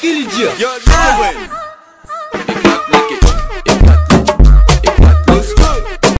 Kill you. You're driving.